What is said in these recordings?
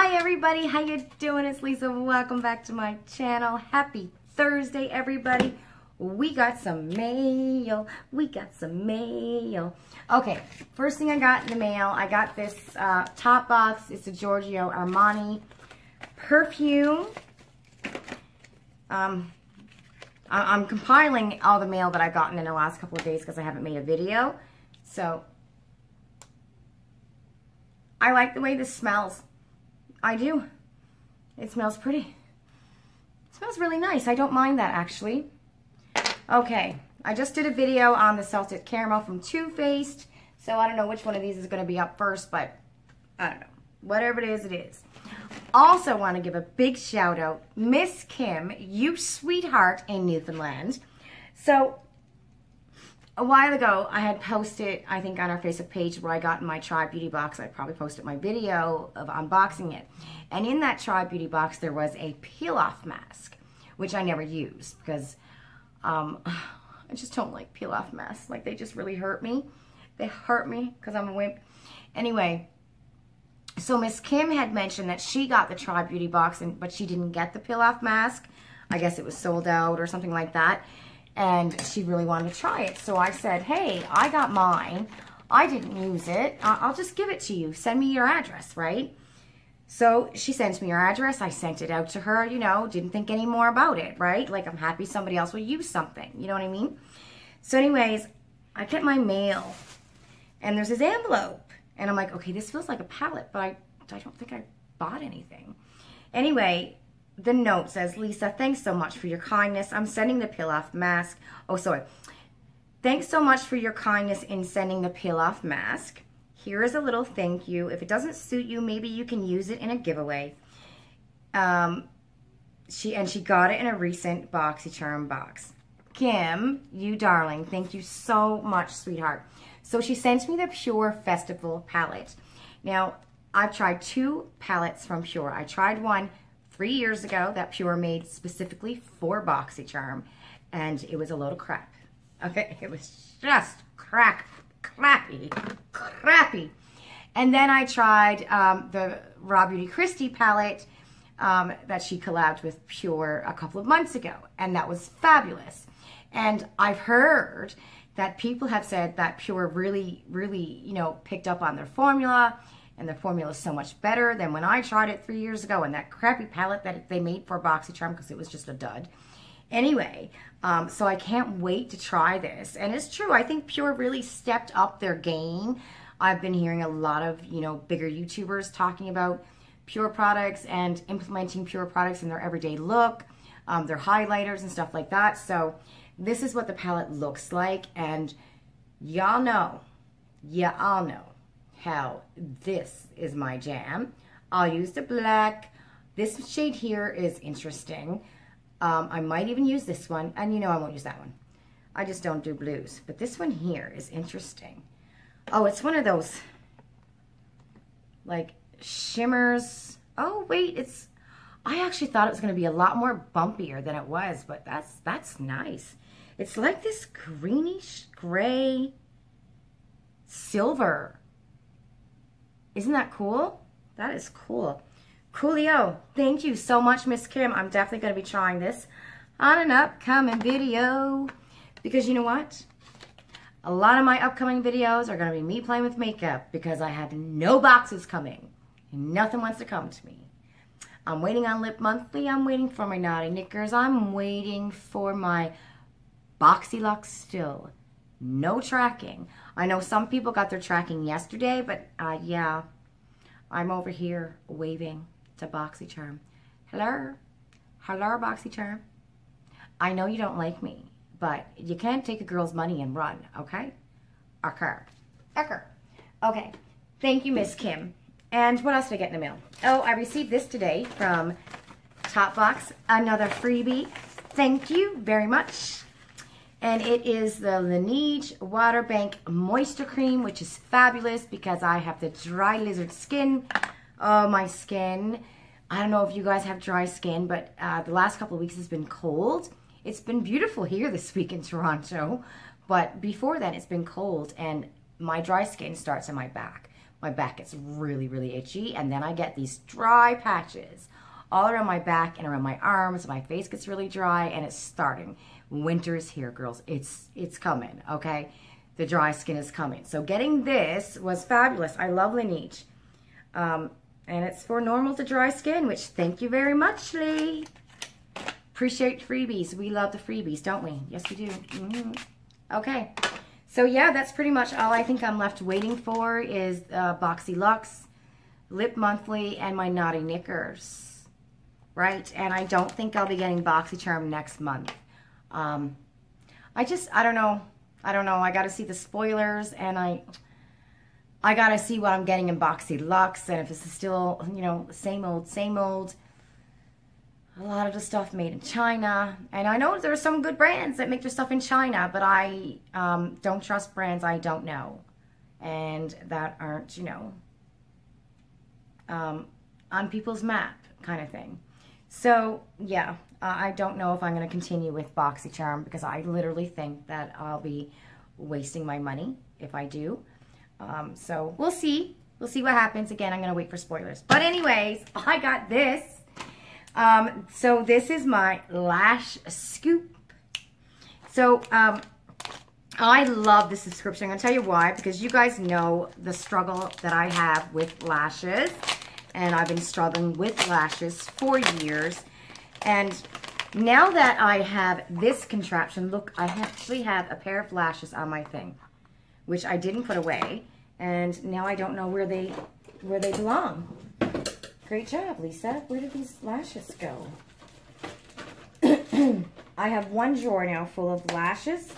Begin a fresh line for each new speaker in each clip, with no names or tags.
Hi everybody, how you doing? It's Lisa. Welcome back to my channel. Happy Thursday, everybody. We got some mail. We got some mail. Okay, first thing I got in the mail, I got this uh, top box. It's a Giorgio Armani perfume. Um, I I'm compiling all the mail that I've gotten in the last couple of days because I haven't made a video. So, I like the way this smells. I do. It smells pretty. It smells really nice. I don't mind that, actually. Okay, I just did a video on the Salted Caramel from Too Faced. So I don't know which one of these is going to be up first, but I don't know. Whatever it is, it is. Also want to give a big shout out, Miss Kim, you sweetheart in Newfoundland. So a while ago, I had posted, I think on our Facebook page where I got my Tribe Beauty box, I probably posted my video of unboxing it. And in that Tribe Beauty box, there was a peel-off mask, which I never used because um, I just don't like peel-off masks. Like, they just really hurt me. They hurt me because I'm a wimp. Anyway, so Miss Kim had mentioned that she got the Tribe Beauty box, and but she didn't get the peel-off mask. I guess it was sold out or something like that and she really wanted to try it. So I said, hey, I got mine. I didn't use it. I'll just give it to you. Send me your address, right? So she sends me her address. I sent it out to her, you know, didn't think any more about it, right? Like I'm happy somebody else will use something. You know what I mean? So anyways, I get my mail and there's this envelope. And I'm like, okay, this feels like a palette, but I, I don't think I bought anything. Anyway, the note says, Lisa, thanks so much for your kindness. I'm sending the peel-off mask. Oh, sorry. Thanks so much for your kindness in sending the peel-off mask. Here is a little thank you. If it doesn't suit you, maybe you can use it in a giveaway. Um, she And she got it in a recent BoxyCharm box. Kim, you darling, thank you so much, sweetheart. So she sent me the Pure Festival palette. Now, I've tried two palettes from Pure. I tried one three years ago that Pure made specifically for BoxyCharm, and it was a load of crap. Okay, it was just crack, crappy, crappy. And then I tried um, the Raw Beauty Kristi palette um, that she collabed with Pure a couple of months ago, and that was fabulous. And I've heard that people have said that Pure really, really, you know, picked up on their formula and the formula is so much better than when I tried it three years ago and that crappy palette that they made for BoxyCharm because it was just a dud. Anyway, um, so I can't wait to try this. And it's true, I think Pure really stepped up their game. I've been hearing a lot of, you know, bigger YouTubers talking about Pure products and implementing Pure products in their everyday look, um, their highlighters and stuff like that. So this is what the palette looks like. And y'all know, y'all know how this is my jam. I'll use the black. This shade here is interesting. Um, I might even use this one, and you know I won't use that one. I just don't do blues. But this one here is interesting. Oh, it's one of those, like, shimmers. Oh, wait, it's, I actually thought it was going to be a lot more bumpier than it was, but that's, that's nice. It's like this greenish gray silver isn't that cool? That is cool. Coolio. Thank you so much, Miss Kim. I'm definitely going to be trying this on an upcoming video. Because you know what? A lot of my upcoming videos are going to be me playing with makeup because I have no boxes coming. Nothing wants to come to me. I'm waiting on Lip Monthly. I'm waiting for my Knotty Knickers. I'm waiting for my BoxyLuxe still. No tracking. I know some people got their tracking yesterday, but uh, yeah, I'm over here waving to BoxyCharm. Hello? Hello, BoxyCharm. I know you don't like me, but you can't take a girl's money and run, okay? Okay. Okay. Okay. Thank you, Miss Kim. And what else did I get in the mail? Oh, I received this today from Topbox, another freebie. Thank you very much. And it is the Laneige Water Bank Moisture Cream, which is fabulous because I have the dry lizard skin. Oh, my skin. I don't know if you guys have dry skin, but uh, the last couple of weeks has been cold. It's been beautiful here this week in Toronto, but before then it's been cold and my dry skin starts in my back. my back gets really, really itchy. And then I get these dry patches all around my back and around my arms. My face gets really dry and it's starting. Winter is here, girls. It's, it's coming, okay? The dry skin is coming. So getting this was fabulous. I love Laneige. Um, and it's for normal to dry skin, which thank you very much, Lee. Appreciate freebies. We love the freebies, don't we? Yes, we do. Mm -hmm. Okay. So yeah, that's pretty much all I think I'm left waiting for is uh, BoxyLuxe, Lip Monthly, and my Knotty Knickers. Right? And I don't think I'll be getting BoxyCharm next month. Um, I just, I don't know. I don't know. I got to see the spoilers and I... I got to see what I'm getting in BoxyLuxe and if it's still, you know, same old, same old a lot of the stuff made in China. And I know there are some good brands that make their stuff in China, but I um, don't trust brands I don't know and that aren't, you know, um, on people's map kind of thing. So, yeah, I don't know if I'm going to continue with BoxyCharm because I literally think that I'll be wasting my money if I do. Um, so, we'll see. We'll see what happens. Again, I'm going to wait for spoilers. But anyways, I got this um, so this is my lash scoop. So um, I love this subscription. I'm going to tell you why. Because you guys know the struggle that I have with lashes. And I've been struggling with lashes for years. And now that I have this contraption, look, I actually have a pair of lashes on my thing. Which I didn't put away. And now I don't know where they where they belong. Great job, Lisa. Where did these lashes go? I have one drawer now full of lashes.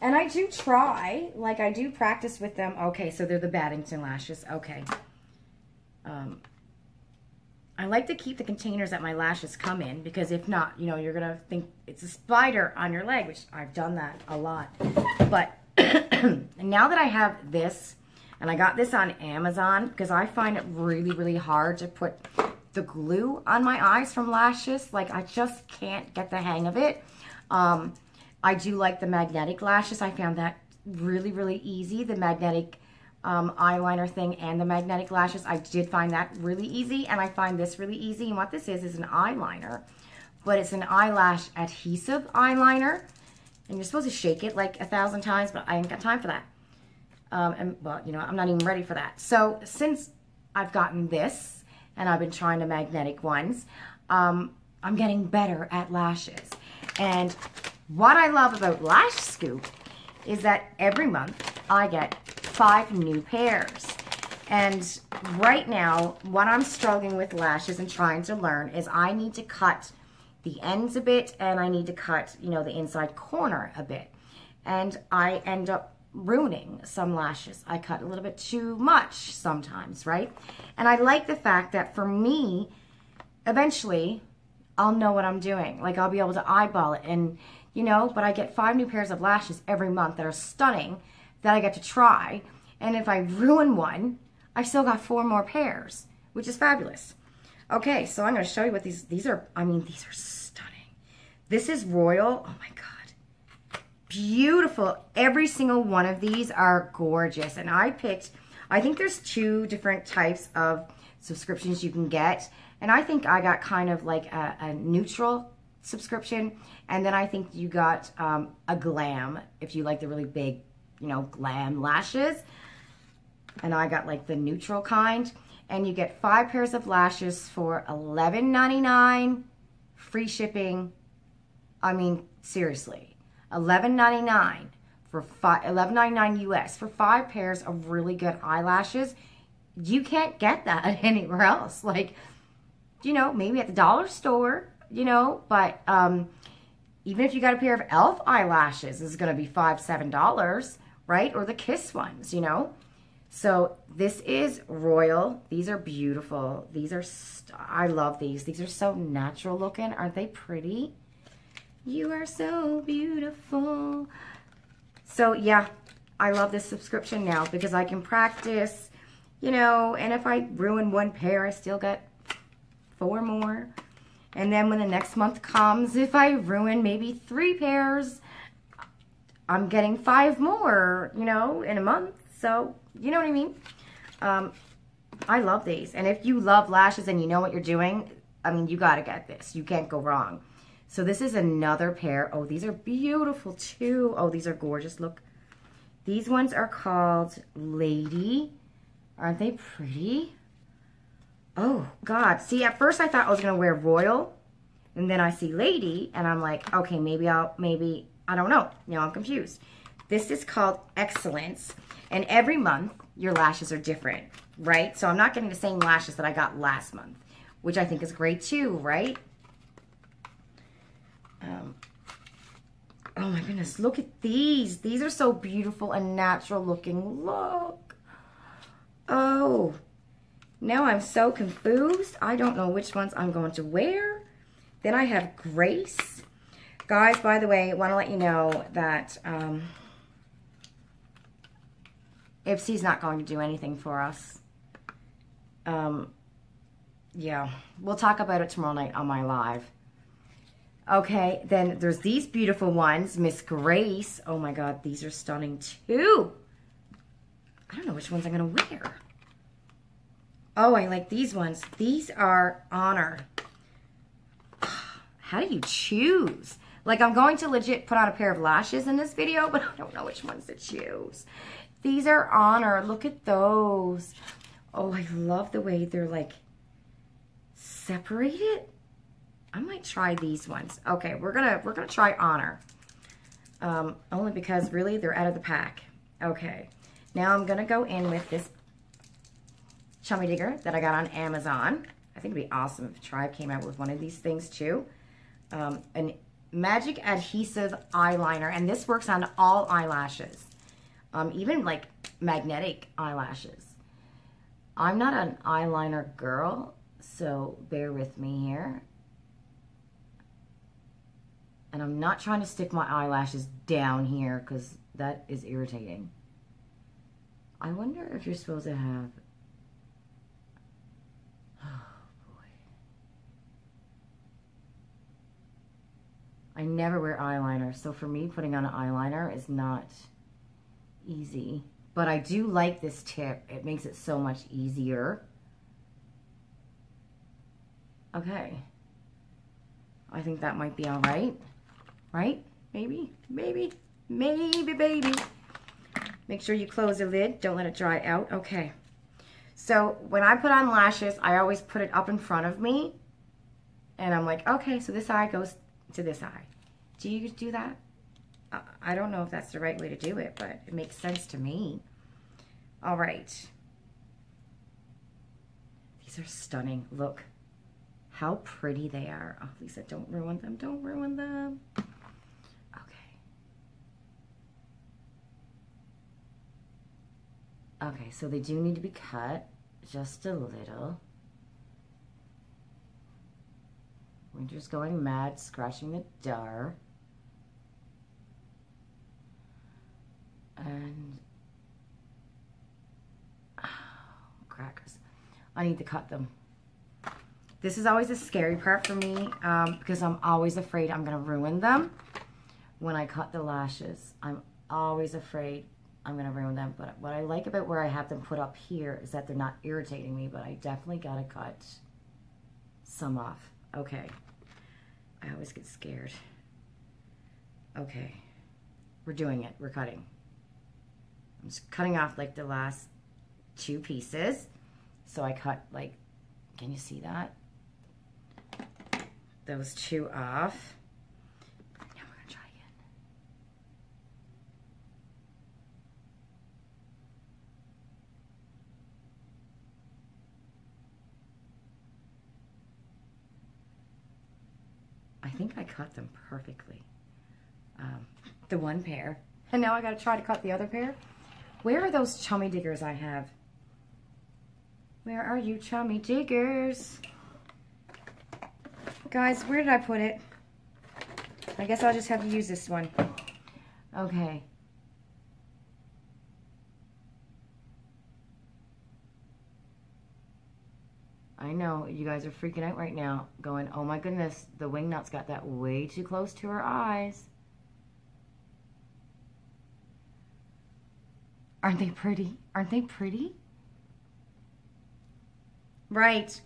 And I do try, like I do practice with them. Okay, so they're the Baddington lashes. Okay. Um, I like to keep the containers that my lashes come in because if not, you know, you're going to think it's a spider on your leg, which I've done that a lot. But now that I have this, and I got this on Amazon because I find it really, really hard to put the glue on my eyes from lashes. Like, I just can't get the hang of it. Um, I do like the magnetic lashes. I found that really, really easy. The magnetic um, eyeliner thing and the magnetic lashes. I did find that really easy, and I find this really easy. And what this is is an eyeliner, but it's an eyelash adhesive eyeliner. And you're supposed to shake it like a thousand times, but I ain't got time for that. Um, and well, you know, I'm not even ready for that. So since I've gotten this and I've been trying the magnetic ones, um, I'm getting better at lashes. And what I love about Lash Scoop is that every month I get five new pairs. And right now, what I'm struggling with lashes and trying to learn is I need to cut the ends a bit and I need to cut, you know, the inside corner a bit. And I end up ruining some lashes. I cut a little bit too much sometimes, right? And I like the fact that for me, eventually, I'll know what I'm doing. Like, I'll be able to eyeball it and, you know, but I get five new pairs of lashes every month that are stunning that I get to try. And if I ruin one, I've still got four more pairs, which is fabulous. Okay, so I'm going to show you what these, these are, I mean, these are stunning. This is Royal. Oh my God beautiful. Every single one of these are gorgeous. And I picked, I think there's two different types of subscriptions you can get. And I think I got kind of like a, a neutral subscription. And then I think you got um, a glam, if you like the really big, you know, glam lashes. And I got like the neutral kind. And you get five pairs of lashes for $11.99, free shipping. I mean, seriously. $11.99 for five, $11.99 US for five pairs of really good eyelashes. You can't get that anywhere else. Like, you know, maybe at the dollar store, you know, but um, even if you got a pair of e.l.f. eyelashes, is going to be five, seven dollars, right? Or the Kiss ones, you know. So this is Royal. These are beautiful. These are, I love these. These are so natural looking. Aren't they pretty? You are so beautiful. So yeah, I love this subscription now because I can practice, you know, and if I ruin one pair, I still get four more. And then when the next month comes, if I ruin maybe three pairs, I'm getting five more, you know, in a month. So, you know what I mean? Um, I love these. And if you love lashes and you know what you're doing, I mean, you got to get this. You can't go wrong. So this is another pair. Oh, these are beautiful too. Oh, these are gorgeous. Look. These ones are called Lady. Aren't they pretty? Oh, God. See, at first I thought I was going to wear Royal. And then I see Lady. And I'm like, okay, maybe I'll, maybe, I don't know. Now I'm confused. This is called Excellence. And every month, your lashes are different, right? So I'm not getting the same lashes that I got last month, which I think is great too, right? Um, oh my goodness, look at these. These are so beautiful and natural looking. Look. Oh, now I'm so confused. I don't know which ones I'm going to wear. Then I have Grace. Guys, by the way, I want to let you know that um, Ipsy's not going to do anything for us. Um, yeah, we'll talk about it tomorrow night on my live. Okay, then there's these beautiful ones. Miss Grace. Oh my God, these are stunning too. I don't know which ones I'm going to wear. Oh, I like these ones. These are Honor. How do you choose? Like, I'm going to legit put on a pair of lashes in this video, but I don't know which ones to choose. These are Honor. Look at those. Oh, I love the way they're, like, separated. I might try these ones. Okay, we're gonna we're gonna try Honor. Um, only because really they're out of the pack. Okay, now I'm gonna go in with this Chummy Digger that I got on Amazon. I think it'd be awesome if Tribe came out with one of these things too. Um, an magic adhesive eyeliner, and this works on all eyelashes, um, even like magnetic eyelashes. I'm not an eyeliner girl, so bear with me here. And I'm not trying to stick my eyelashes down here because that is irritating. I wonder if you're supposed to have... I never wear eyeliner, so for me, putting on an eyeliner is not easy. But I do like this tip. It makes it so much easier. Okay. I think that might be all right right? Maybe, maybe, maybe, baby. Make sure you close the lid. Don't let it dry out. Okay. So when I put on lashes, I always put it up in front of me. And I'm like, okay, so this eye goes to this eye. Do you do that? I don't know if that's the right way to do it, but it makes sense to me. All right. These are stunning. Look how pretty they are. Oh, Lisa, don't ruin them. Don't ruin them. Okay, Okay, so they do need to be cut just a little. Just going mad, scratching the dar. And, oh, crackers. I need to cut them. This is always a scary part for me um, because I'm always afraid I'm going to ruin them when I cut the lashes. I'm always afraid I'm going to ruin them. But what I like about where I have them put up here is that they're not irritating me, but I definitely got to cut some off. Okay. I always get scared. Okay. We're doing it. We're cutting. I'm just cutting off like the last two pieces. So I cut like, can you see that? Those two off. I think I cut them perfectly. Um, the one pair. And now I got to try to cut the other pair. Where are those chummy diggers I have? Where are you chummy diggers? Guys, where did I put it? I guess I'll just have to use this one. Okay. I know you guys are freaking out right now, going, oh my goodness, the wing nut's got that way too close to her eyes. Aren't they pretty? Aren't they pretty? Right.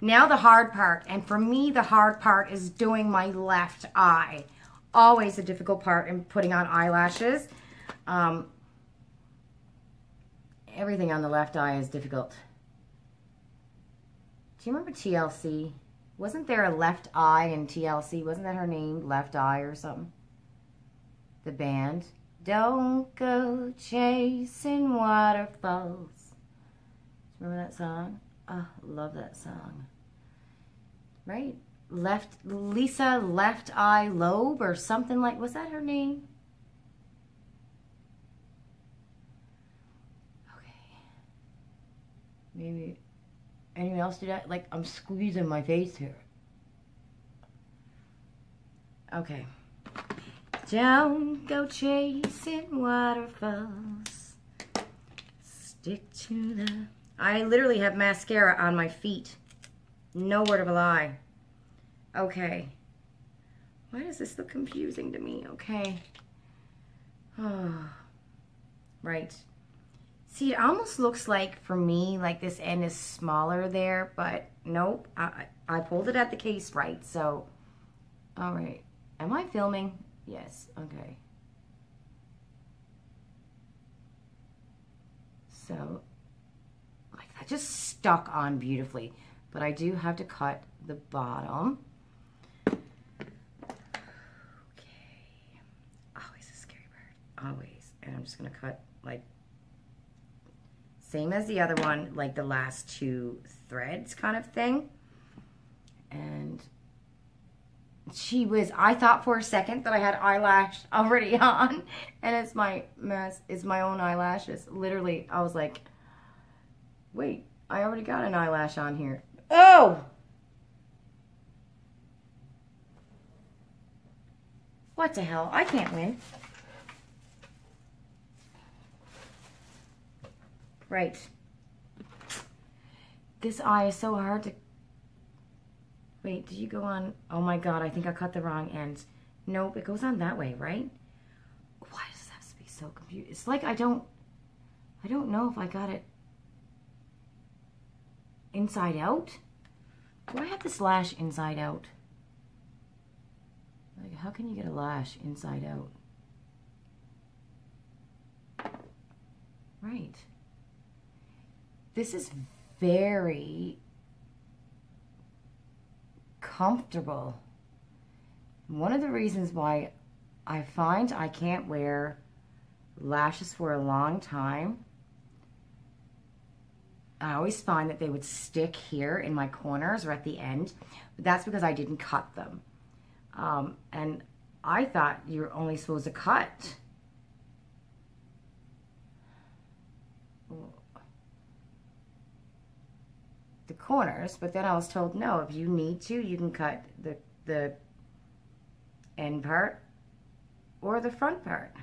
Now the hard part. And for me, the hard part is doing my left eye. Always a difficult part in putting on eyelashes. Um, everything on the left eye is difficult. Do you remember TLC? Wasn't there a left eye in TLC? Wasn't that her name? Left Eye or something? The band. Don't go chasing waterfalls. Remember that song? Oh, love that song. Right? Left Lisa Left Eye Loeb or something like was that her name? Okay. Maybe anyone else do that? Like I'm squeezing my face here. Okay. Don't go chasing waterfalls. Stick to the I literally have mascara on my feet. No word of a lie. Okay. Why does this look confusing to me? Okay. Oh. Right. See, it almost looks like, for me, like this end is smaller there, but nope. I, I pulled it at the case right, so. All right. Am I filming? Yes. Okay. So, like that just stuck on beautifully. But I do have to cut the bottom. Okay. Always a scary part. Always. And I'm just going to cut like same as the other one, like the last two threads kind of thing. And she was, I thought for a second that I had eyelash already on. And it's my mess, it's my own eyelashes. Literally, I was like, Wait, I already got an eyelash on here. Oh! What the hell? I can't win. Right. This eye is so hard to... Wait, did you go on... Oh my god, I think I cut the wrong end. Nope, it goes on that way, right? Why does this have to be so confused? It's like I don't... I don't know if I got it inside out? Do I have this lash inside out? Like, how can you get a lash inside out? Right. This is very comfortable. One of the reasons why I find I can't wear lashes for a long time I always find that they would stick here in my corners or at the end, but that's because I didn't cut them. Um, and I thought you're only supposed to cut. Corners, but then I was told, no, if you need to, you can cut the, the end part or the front part.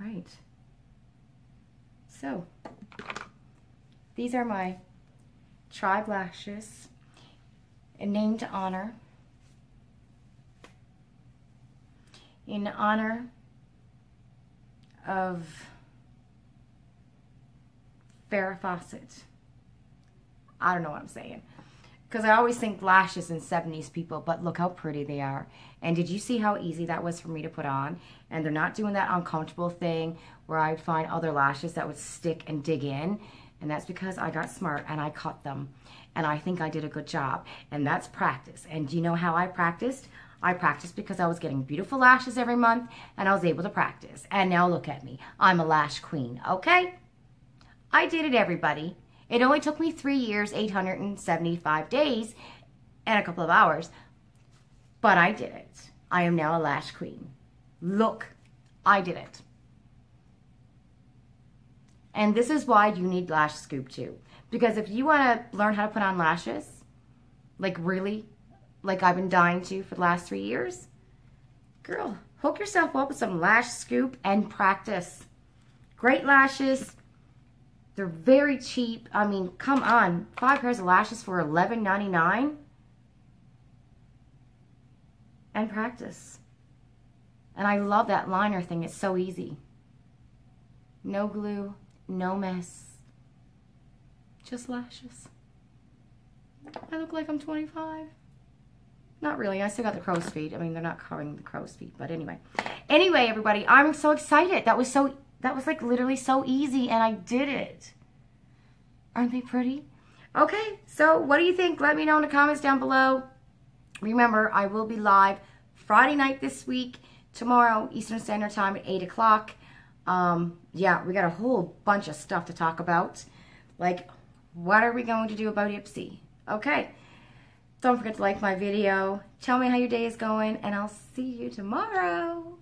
Right. So, these are my tribe lashes in name to honor. In honor of Farrah Fawcett. I don't know what I'm saying. Because I always think lashes in 70s people, but look how pretty they are. And did you see how easy that was for me to put on? And they're not doing that uncomfortable thing where I'd find other lashes that would stick and dig in. And that's because I got smart and I cut them. And I think I did a good job. And that's practice. And do you know how I practiced? I practiced because I was getting beautiful lashes every month and I was able to practice. And now look at me. I'm a lash queen, okay? I did it, everybody. It only took me three years, 875 days, and a couple of hours, but I did it. I am now a lash queen. Look, I did it. And this is why you need Lash Scoop too. Because if you want to learn how to put on lashes, like really, like I've been dying to for the last three years, girl, hook yourself up with some Lash Scoop and practice. Great lashes, they're very cheap. I mean, come on. Five pairs of lashes for $11.99? And practice. And I love that liner thing. It's so easy. no glue, no mess. Just lashes. I look like I'm 25. Not really. I still got the crow's feet. I mean, they're not covering the crow's feet, but anyway. Anyway, everybody, I'm so excited. That was so, that was like literally so easy, and I did it. Aren't they pretty? Okay, so what do you think? Let me know in the comments down below. Remember, I will be live Friday night this week, tomorrow, Eastern Standard Time at 8 o'clock. Um, yeah, we got a whole bunch of stuff to talk about. Like, what are we going to do about Ipsy? Okay. Don't forget to like my video. Tell me how your day is going, and I'll see you tomorrow.